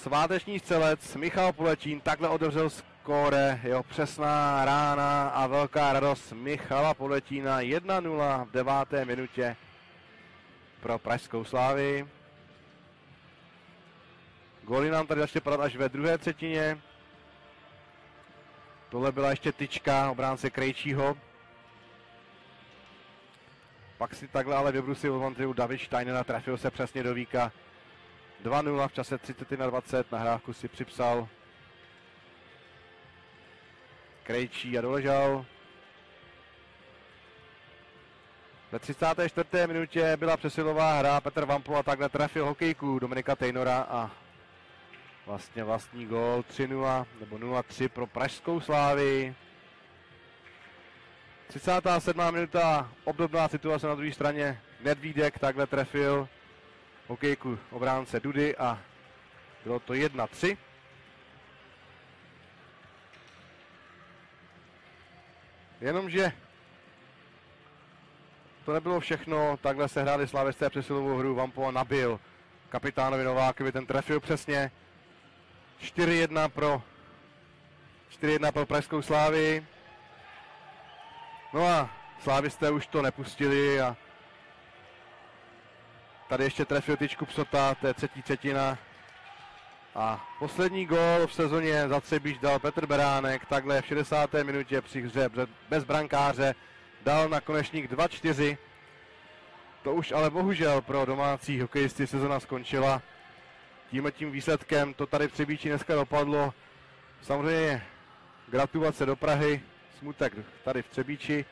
sváteční střelec Michal Pulečín takhle otevřel skóre, jeho přesná rána a velká radost Michala Puletína 1-0 v deváté minutě pro Pražskou slávy. Góly nám tady začne padat až ve druhé třetině. Tohle byla ještě tyčka obránce Krejčího. Pak si takhle ale vybrusil Vantriu David Steiner a trefil se přesně do víka. 2-0 v čase 30 na 20. Nahrávku si připsal Krejčí a doležal. Ve 34. minutě byla přesilová hra, Petr Vampl a takhle trefil hokejku Dominika Taynora a vlastně vlastní gól 3-0 nebo 0-3 pro Pražskou slávy. 37. minuta, obdobná situace na druhé straně. Nedvídek takhle trefil hokejku obránce Dudy a bylo to 1-3. Jenomže to nebylo všechno, takhle se hráli slavisté přesilovou hru, Vampo nabil kapitánovi Novákovi, ten trefil přesně 4-1 pro 4-1 pro Pražskou slávy. No a slávisté už to nepustili a tady ještě trefil tyčku Psota, to je třetí třetina. A poslední gól v sezóně za Třebíč dal Petr Beránek, takhle v 60. minutě při hře bez brankáře dal na konečník 2-4. To už ale bohužel pro domácí hokejisty sezona skončila. Tímhle tím výsledkem to tady v Třebíči dneska dopadlo. Samozřejmě gratulace do Prahy, smutek tady v Třebíči.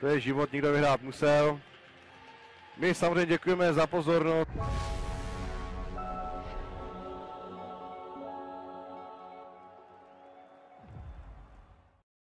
To je život, nikdo vyhrát musel. My samozřejmě děkujeme za pozornost.